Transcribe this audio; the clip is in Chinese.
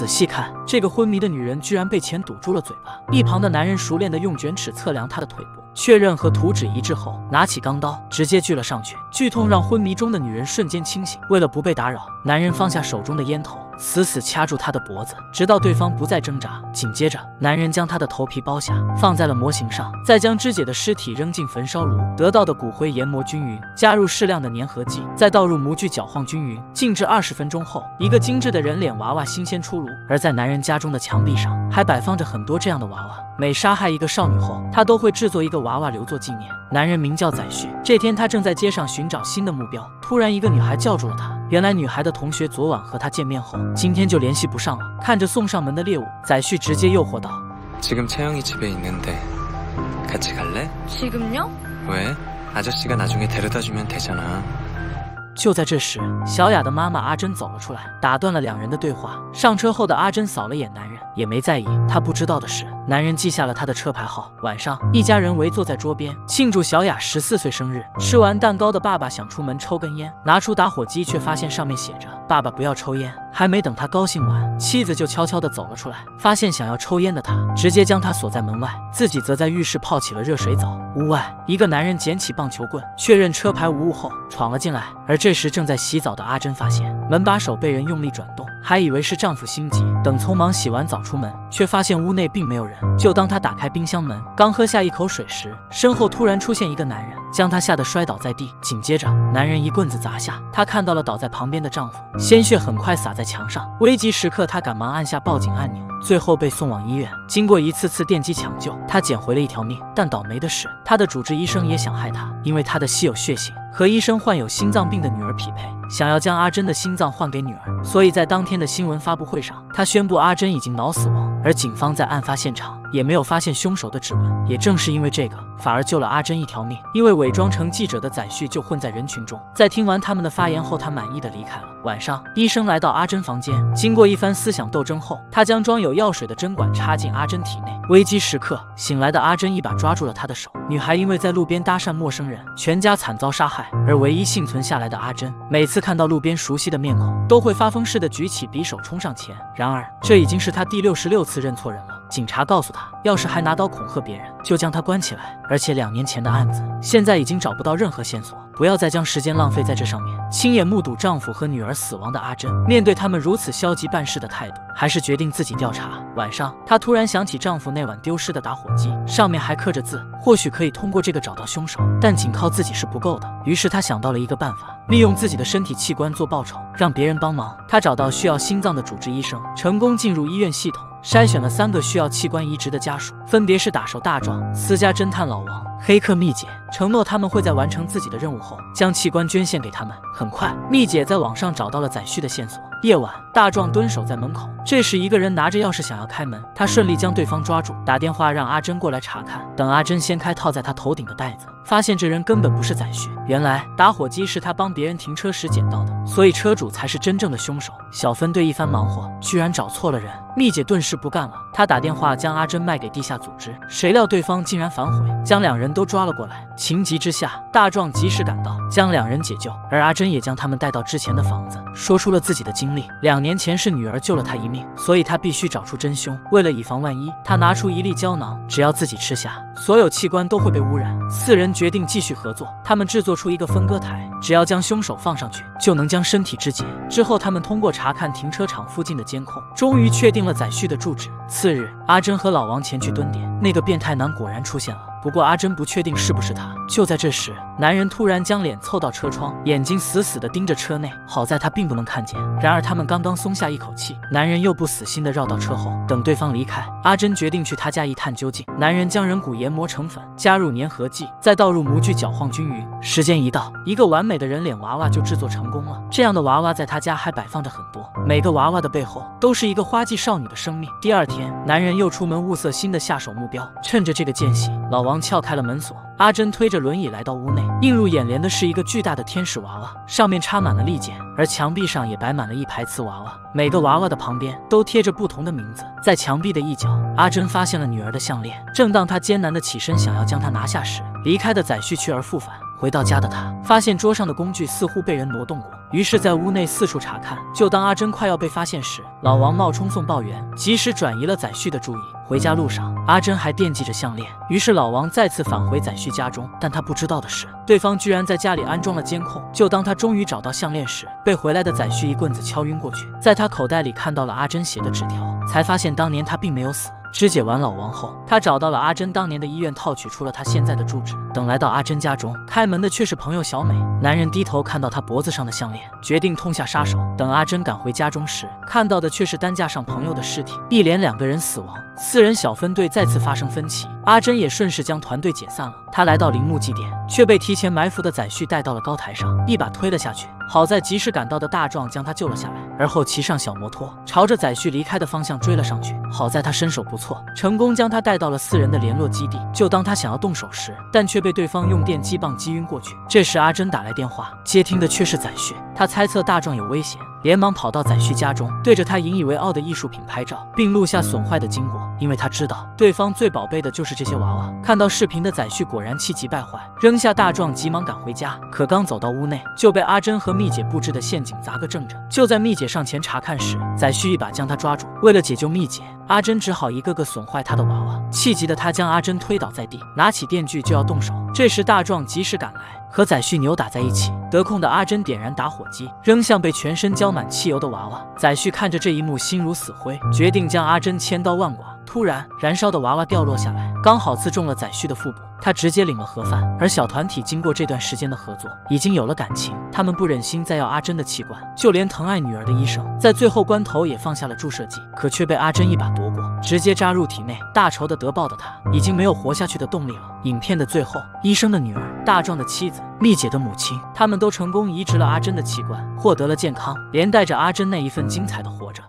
仔细看，这个昏迷的女人居然被钱堵住了嘴巴。一旁的男人熟练的用卷尺测量她的腿部，确认和图纸一致后，拿起钢刀直接锯了上去。剧痛让昏迷中的女人瞬间清醒。为了不被打扰，男人放下手中的烟头。死死掐住他的脖子，直到对方不再挣扎。紧接着，男人将他的头皮剥下，放在了模型上，再将肢解的尸体扔进焚烧炉，得到的骨灰研磨均匀，加入适量的粘合剂，再倒入模具搅晃均匀，静置二十分钟后，一个精致的人脸娃娃新鲜出炉。而在男人家中的墙壁上，还摆放着很多这样的娃娃。每杀害一个少女后，他都会制作一个娃娃留作纪念。男人名叫载旭。这天，他正在街上寻找新的目标，突然一个女孩叫住了他。原来，女孩的同学昨晚和他见面后，今天就联系不上了。看着送上门的猎物，载旭直接诱惑道：“지금채영이집에있는데같이갈래지금요왜아저씨가나중에데려다주면되잖아就在这时，小雅的妈妈阿珍走了出来，打断了两人的对话。上车后的阿珍扫了眼男人， 也没在意。他不知道的是，男人记下了他的车牌号。晚上，一家人围坐在桌边庆祝小雅十四岁生日。吃完蛋糕的爸爸想出门抽根烟，拿出打火机，却发现上面写着“爸爸不要抽烟”。还没等他高兴完，妻子就悄悄地走了出来，发现想要抽烟的他，直接将他锁在门外，自己则在浴室泡起了热水澡。屋外，一个男人捡起棒球棍，确认车牌无误后闯了进来，而这时正在洗澡的阿珍发现门把手被人用力转动，还以为是丈夫心急，等匆忙洗完澡出门，却发现屋内并没有人。就当她打开冰箱门，刚喝下一口水时，身后突然出现一个男人，将她吓得摔倒在地。紧接着，男人一棍子砸下，她看到了倒在旁边的丈夫，鲜血很快洒在墙上。危急时刻，她赶忙按下报警按钮，最后被送往医院。经过一次次电击抢救，她捡回了一条命。但倒霉的是，她的主治医生也想害她，因为她的稀有血型和医生患有心脏病的女儿匹配。想要将阿珍的心脏换给女儿，所以在当天的新闻发布会上，他宣布阿珍已经脑死亡。而警方在案发现场也没有发现凶手的指纹，也正是因为这个，反而救了阿珍一条命。因为伪装成记者的载旭就混在人群中，在听完他们的发言后，他满意的离开了。晚上，医生来到阿珍房间，经过一番思想斗争后，他将装有药水的针管插进阿珍体内。危机时刻，醒来的阿珍一把抓住了他的手。女孩因为在路边搭讪陌生人，全家惨遭杀害。而唯一幸存下来的阿珍，每次看到路边熟悉的面孔，都会发疯似的举起匕首冲上前。然而，这已经是他第六十六次认错人了。警察告诉他，要是还拿刀恐吓别人，就将他关起来。而且两年前的案子，现在已经找不到任何线索，不要再将时间浪费在这上面。亲眼目睹丈夫和女儿死亡的阿珍，面对他们如此消极办事的态度，还是决定自己调查。晚上，她突然想起丈夫那晚丢失的打火机，上面还刻着字，或许可以通过这个找到凶手。但仅靠自己是不够的，于是她想到了一个办法，利用自己的身体器官做报酬，让别人帮忙。她找到需要心脏的主治医生，成功进入医院系统。筛选了三个需要器官移植的家属，分别是打手大壮、私家侦探老王、黑客蜜姐，承诺他们会在完成自己的任务后，将器官捐献给他们。很快，蜜姐在网上找到了载旭的线索。夜晚，大壮蹲守在门口，这时一个人拿着钥匙想要开门，他顺利将对方抓住，打电话让阿珍过来查看。等阿珍掀开套在他头顶的袋子，发现这人根本不是宰旭，原来打火机是他帮别人停车时捡到的，所以车主才是真正的凶手。小分队一番忙活，居然找错了人，蜜姐顿时不干了，他打电话将阿珍卖给地下组织，谁料对方竟然反悔，将两人都抓了过来。情急之下，大壮及时赶到，将两人解救，而阿珍也将他们带到之前的房子，说出了自己的经历。两年前是女儿救了他一命，所以他必须找出真凶。为了以防万一，他拿出一粒胶囊，只要自己吃下，所有器官都会被污染。四人决定继续合作，他们制作出一个分割台，只要将凶手放上去，就能将身体肢解。之后，他们通过查看停车场附近的监控，终于确定了载旭的住址。次日，阿珍和老王前去蹲点，那个变态男果然出现了。不过阿珍不确定是不是他。就在这时，男人突然将脸凑到车窗，眼睛死死地盯着车内。好在他并不能看见。然而他们刚刚松下一口气，男人又不死心地绕到车后，等对方离开，阿珍决定去他家一探究竟。男人将人骨研磨成粉，加入粘合剂，再倒入模具搅晃均匀。时间一到，一个完美的人脸娃娃就制作成功了。这样的娃娃在他家还摆放着很多，每个娃娃的背后都是一个花季少女的生命。第二天，男人又出门物色新的下手目标，趁着这个间隙，老王。王撬开了门锁，阿珍推着轮椅来到屋内，映入眼帘的是一个巨大的天使娃娃，上面插满了利剑，而墙壁上也摆满了一排瓷娃娃，每个娃娃的旁边都贴着不同的名字。在墙壁的一角，阿珍发现了女儿的项链。正当她艰难的起身想要将它拿下时，离开的载旭去而复返。回到家的他发现桌上的工具似乎被人挪动过，于是，在屋内四处查看。就当阿珍快要被发现时，老王冒充送报员，及时转移了载旭的注意。回家路上，阿珍还惦记着项链，于是老王再次返回载旭家中。但他不知道的是，对方居然在家里安装了监控。就当他终于找到项链时，被回来的载旭一棍子敲晕过去。在他口袋里看到了阿珍写的纸条，才发现当年他并没有死。肢解完老王后，他找到了阿珍当年的医院，套取出了他现在的住址。等来到阿珍家中，开门的却是朋友小美。男人低头看到她脖子上的项链，决定痛下杀手。等阿珍赶回家中时，看到的却是担架上朋友的尸体，一连两个人死亡。四人小分队再次发生分歧，阿珍也顺势将团队解散了。他来到陵墓祭奠，却被提前埋伏的载旭带到了高台上，一把推了下去。好在及时赶到的大壮将他救了下来，而后骑上小摩托，朝着载旭离开的方向追了上去。好在他身手不错，成功将他带到了四人的联络基地。就当他想要动手时，但却被对方用电击棒击晕过去。这时阿珍打来电话，接听的却是载旭。他猜测大壮有危险，连忙跑到载旭家中，对着他引以为傲的艺术品拍照，并录下损坏的经过。因为他知道对方最宝贝的就是这些娃娃。看到视频的载旭果然气急败坏，扔下大壮，急忙赶回家。可刚走到屋内，就被阿珍和蜜姐布置的陷阱砸个正着。就在蜜姐上前查看时，载旭一把将她抓住。为了解救蜜姐，阿珍只好一个个损坏她的娃娃。气急的他将阿珍推倒在地，拿起电锯就要动手。这时大壮及时赶来，和载旭扭打在一起。得空的阿珍点燃打火机，扔向被全身浇满汽油的娃娃。载旭看着这一幕，心如死灰，决定将阿珍千刀万剐。突然，燃烧的娃娃掉落下来，刚好刺中了载旭的腹部，他直接领了盒饭。而小团体经过这段时间的合作，已经有了感情。他们不忍心再要阿珍的器官，就连疼爱女儿的医生，在最后关头也放下了注射剂，可却被阿珍一把夺过，直接扎入体内。大仇的得报的他，已经没有活下去的动力了。影片的最后，医生的女儿、大壮的妻子、蜜姐的母亲，他们都成功移植了阿珍的器官，获得了健康，连带着阿珍那一份精彩的活着。